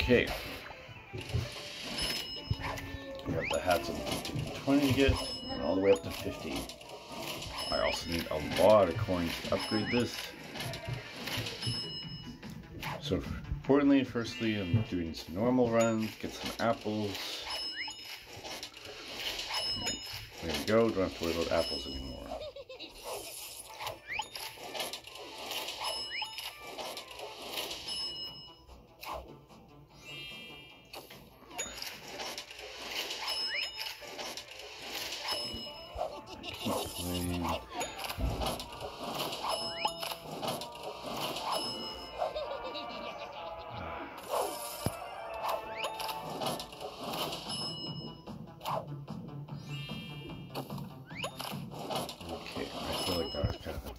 Okay. We have the hats 15 and 20 to get, and all the way up to 50. I also need a lot of coins to upgrade this. So importantly, firstly, I'm doing some normal runs, get some apples. There we go, don't have to worry about apples anymore.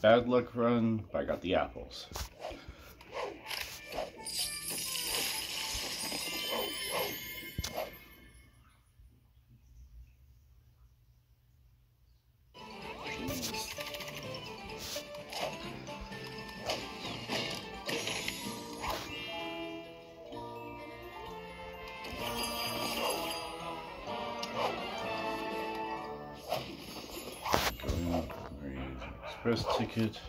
Bad luck run, but I got the apples. Express ticket.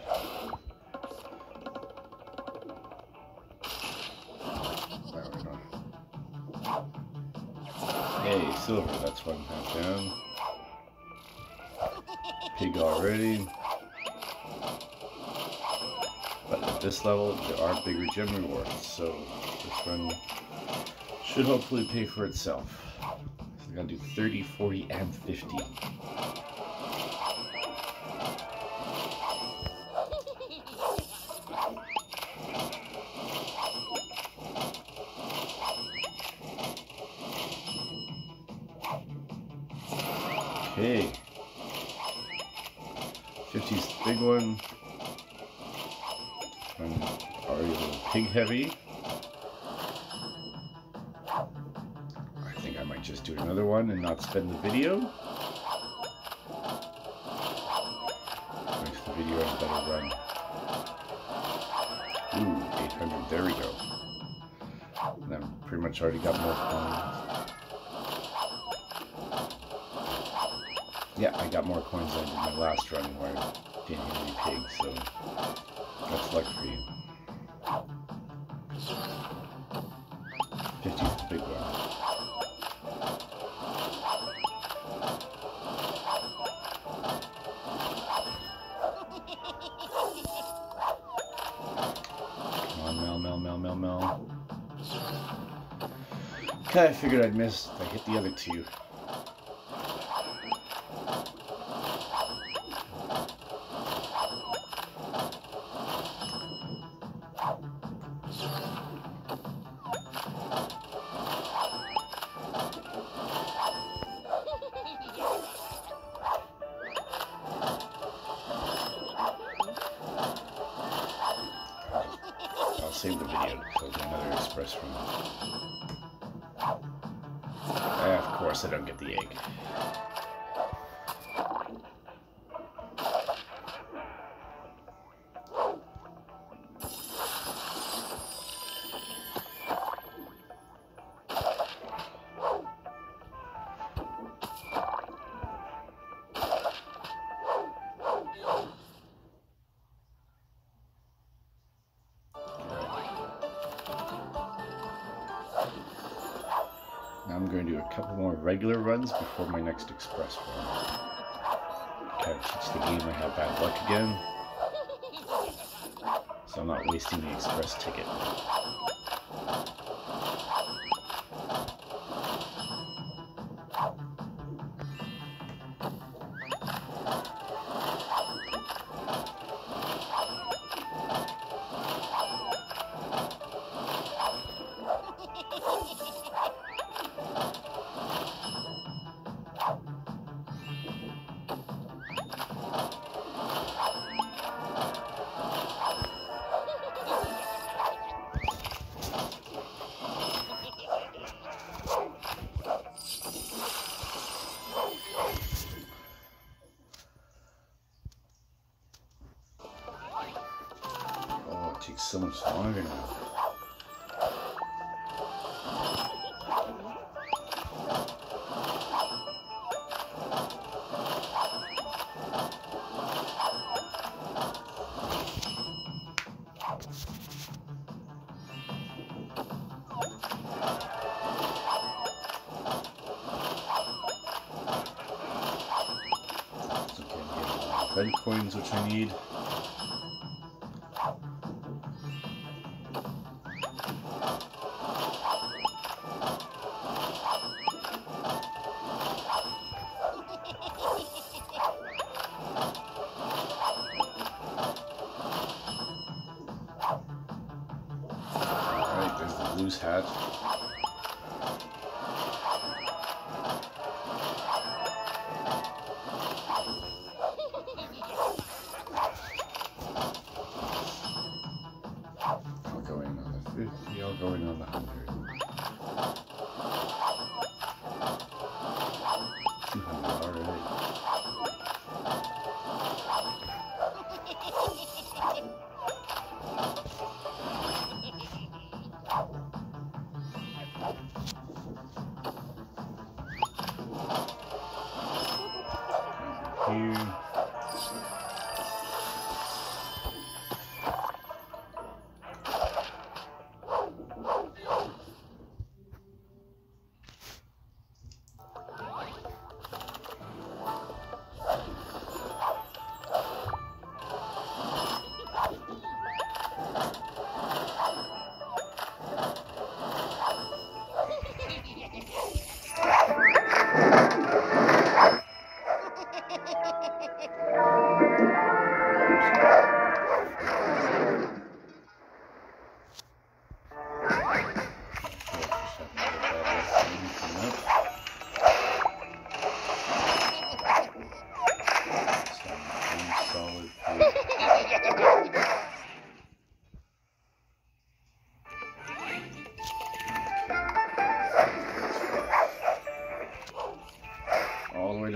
There we go. Hey, silver, that's one half down. Pig already. But at this level, there are bigger gem rewards, so this run should hopefully pay for itself. I gonna do 30, 40, and 50. Okay. 50's big one. Already little pig heavy. I think I might just do another one and not spend the video. Makes the video a better run. Ooh, 800, there we go. And I've pretty much already got more coins. Yeah, I got more coins than I did my last run where I didn't hit any pigs, so that's luck for you. 50's the big one. Come on, Mel, Mel, Mel, Mel, Mel. I figured I'd miss. I hit the other two. Save the video another express from uh, of course I don't get the egg couple more regular runs before my next express run. Okay, teach the game I have bad luck again. So I'm not wasting the express ticket. Jeez, someone's hungry now. Coins which I need. Hat.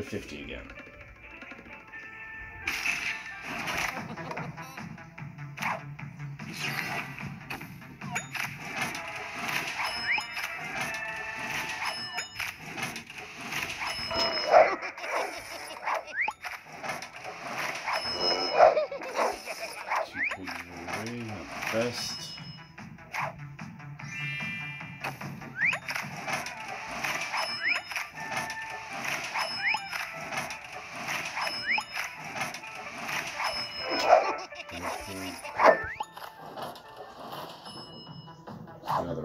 To 50 again.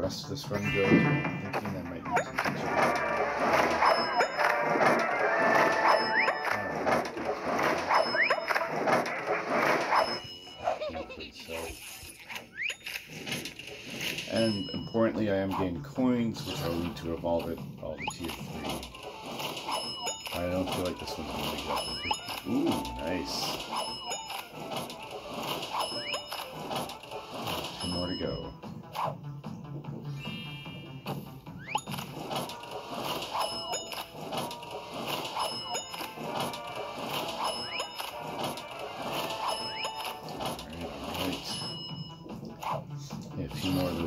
Rest of this run goes. I'm thinking I might need to teach And importantly, I am getting coins, which I'll need to evolve it all to tier 3. I don't feel like this one's going to up to 50. Ooh, nice. Two more to go.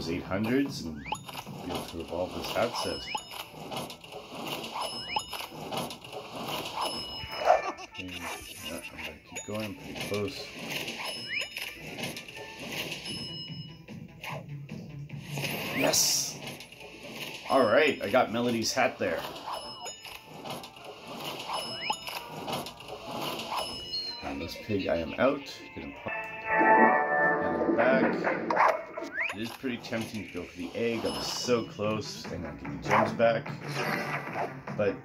Those 800s and be able to evolve this hat set. Going, pretty close. Yes! Alright, I got Melody's hat there. And this pig I am out. Get him back. It is pretty tempting to go for the egg. I was so close and I'm getting gems back. But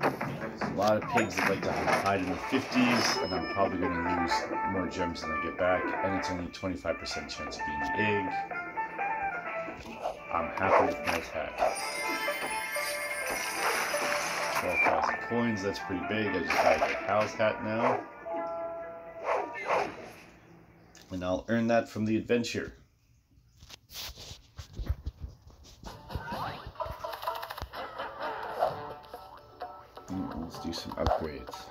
there's a lot of pigs that like to hide in the 50s, and I'm probably going to lose more gems than I get back. And it's only 25% chance of being the egg. I'm happy with my attack. 12,000 coins, that's pretty big. I just got a cow's hat now. And I'll earn that from the adventure. Do some upgrades.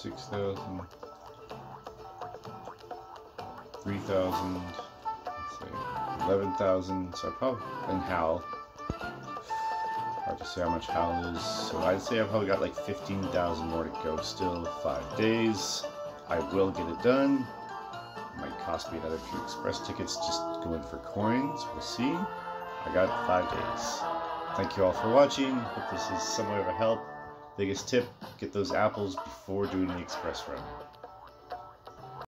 6,000. 3,000. 11,000. So I probably. And Hal. Hard to say how much Hal is. So I'd say I've probably got like 15,000 more to go still. Five days. I will get it done. Might cost me another few express tickets just going for coins. We'll see. I got five days. Thank you all for watching. Hope this is somewhat of a help. Biggest tip, get those apples before doing the express run.